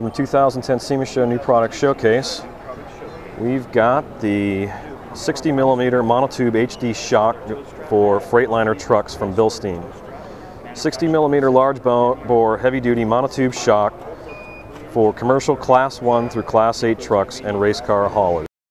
From the 2010 SEMA Show New Product Showcase, we've got the 60 millimeter monotube HD shock for Freightliner trucks from Bilstein. 60 millimeter large bore heavy duty monotube shock for commercial class 1 through class 8 trucks and race car haulers.